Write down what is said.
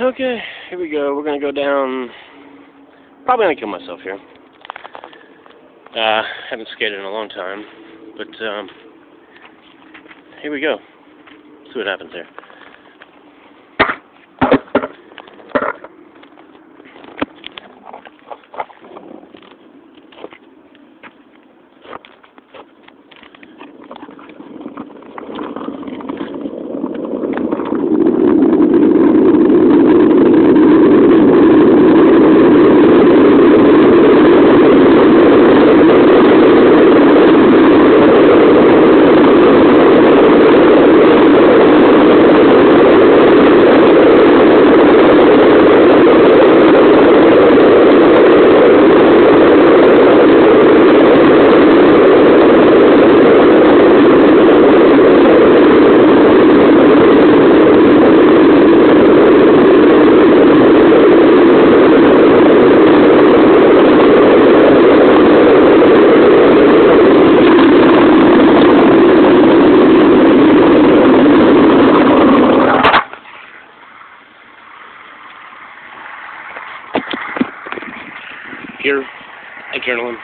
Okay, here we go. We're gonna go down. Probably gonna kill myself here. Uh, haven't skated in a long time, but um, here we go. See what happens here. Pure adrenaline.